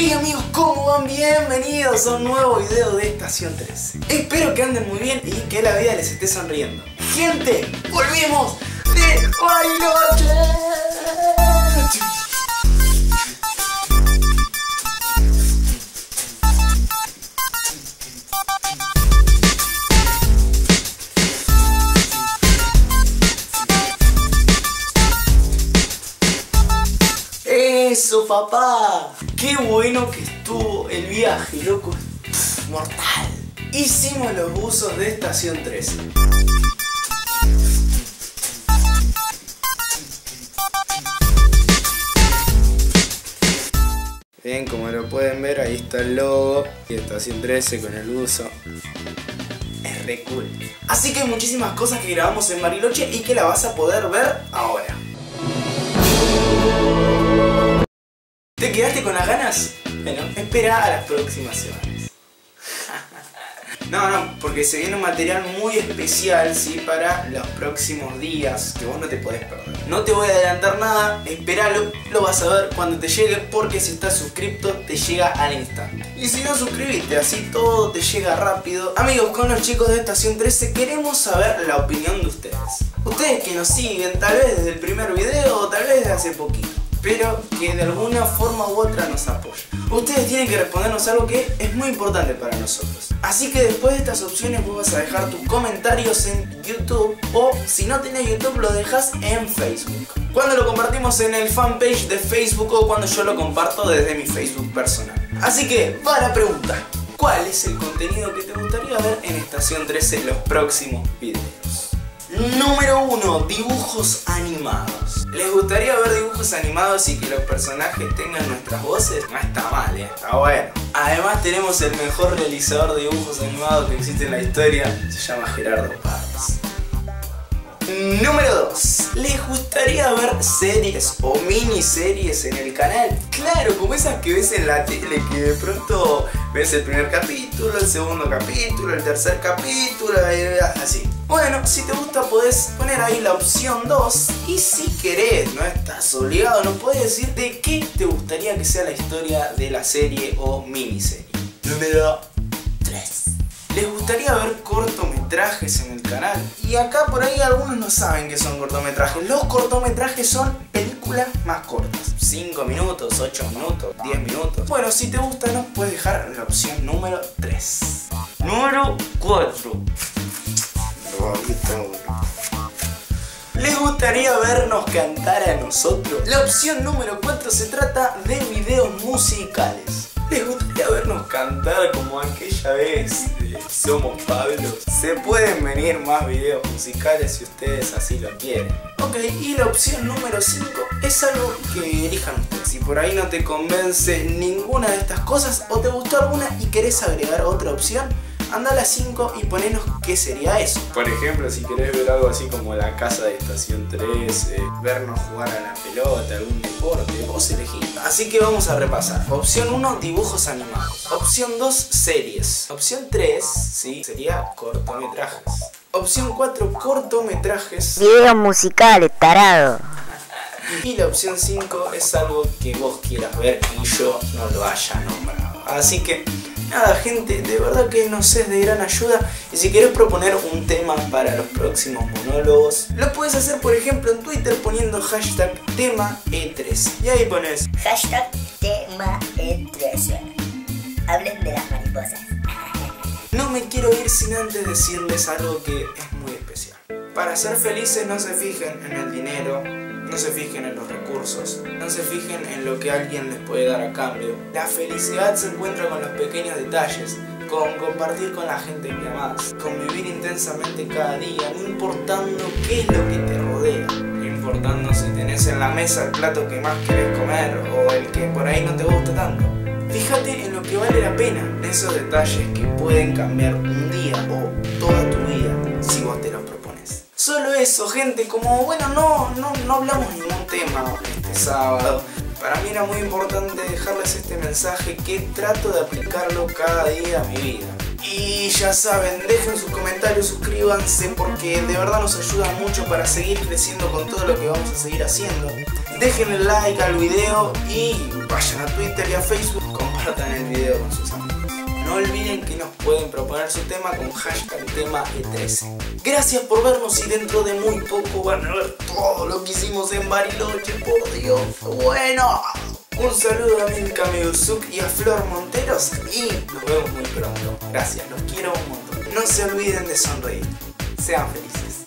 Hey amigos, ¿cómo van? Bienvenidos a un nuevo video de Estación 3 Espero que anden muy bien y que la vida les esté sonriendo Gente, volvimos de Bariloche Eso, papá. Qué bueno que estuvo el viaje, loco. Mortal. Hicimos los buzos de estación 3. Bien, como lo pueden ver, ahí está el logo y estación 13 con el buzo. Es re cool. Así que hay muchísimas cosas que grabamos en Bariloche y que la vas a poder ver ahora. ¿Te quedaste con las ganas? Bueno, espera a las próximas semanas. No, no, porque se viene un material muy especial, ¿sí? Para los próximos días, que vos no te podés perder. No te voy a adelantar nada, espéralo, lo vas a ver cuando te llegue, porque si estás suscripto, te llega al instante. Y si no suscribiste, así todo te llega rápido. Amigos, con los chicos de Estación 13 queremos saber la opinión de ustedes. Ustedes que nos siguen, tal vez desde el primer video o tal vez desde hace poquito pero que de alguna forma u otra nos apoya. Ustedes tienen que respondernos algo que es muy importante para nosotros. Así que después de estas opciones vos vas a dejar tus comentarios en YouTube o si no tenés YouTube lo dejas en Facebook. Cuando lo compartimos en el fanpage de Facebook o cuando yo lo comparto desde mi Facebook personal. Así que va la pregunta. ¿Cuál es el contenido que te gustaría ver en Estación 13 en los próximos videos? Número 1. Dibujos animados. ¿Les gustaría ver dibujos animados y que los personajes tengan nuestras voces? No está mal, ¿eh? está bueno. Además tenemos el mejor realizador de dibujos animados que existe en la historia. Se llama Gerardo Paz. Número 2. ¿Les gustaría ver series o miniseries en el canal? Claro, como esas que ves en la tele, que de pronto ves el primer capítulo, el segundo capítulo, el tercer capítulo, y así. Bueno, si te gusta podés poner ahí la opción 2 y si querés, no estás obligado, nos podés decir de qué te gustaría que sea la historia de la serie o miniserie. Número 3. ¿Les gustaría ver cortometrajes en el canal? Y acá por ahí algunos no saben que son cortometrajes. Los cortometrajes son películas más cortas. 5 minutos, 8 minutos, 10 minutos. Bueno, si te gusta nos puedes dejar la opción número 3. Número 4. ¿Les gustaría vernos cantar a nosotros? La opción número 4 se trata de videos musicales. ¿Les gustaría vernos cantar como aquella vez de Somos Pablo? Se pueden venir más videos musicales si ustedes así lo quieren. Ok, y la opción número 5 es algo que elijan ustedes. Si por ahí no te convence ninguna de estas cosas o te gustó alguna y querés agregar otra opción, anda a las 5 y ponenos qué sería eso. Por ejemplo, si querés ver algo así como la casa de estación 3, eh, vernos jugar a la pelota, algún deporte, vos elegís. Así que vamos a repasar. Opción 1, dibujos animados. Opción 2, series. Opción 3, sí, sería cortometrajes. Opción 4, cortometrajes. Videos musicales, tarado. Y la opción 5 es algo que vos quieras ver y yo no lo haya nombrado. Así que Nada gente, de verdad que nos es de gran ayuda y si quieres proponer un tema para los próximos monólogos, lo puedes hacer por ejemplo en Twitter poniendo hashtag tema E3 y ahí pones Hashtag tema E13. Hablen de las mariposas. No me quiero ir sin antes decirles algo que es muy especial. Para ser felices no se fijen en el dinero, se fijen en los recursos, no se fijen en lo que alguien les puede dar a cambio. La felicidad se encuentra con los pequeños detalles, con compartir con la gente que amas, con vivir intensamente cada día, no importando qué es lo que te rodea, no importando si tenés en la mesa el plato que más querés comer o el que por ahí no te gusta tanto. Fíjate en lo que vale la pena, en esos detalles que pueden cambiar un día o toda tu vida si vos te los propones. Solo eso, gente, como bueno, no, no, no hablamos ningún tema este sábado. Para mí era muy importante dejarles este mensaje que trato de aplicarlo cada día a mi vida. Y ya saben, dejen sus comentarios, suscríbanse porque de verdad nos ayuda mucho para seguir creciendo con todo lo que vamos a seguir haciendo. Dejen el like al video y vayan a Twitter y a Facebook, compartan el video con sus amigos. No olviden que nos pueden proponer su tema con hashtag tema E13. Gracias por vernos y dentro de muy poco van a ver todo lo que hicimos en Bariloche, por Dios. Bueno, un saludo a Milka Medusuk y a Flor Monteros y nos vemos muy pronto. Gracias, los quiero un montón. No se olviden de sonreír. Sean felices.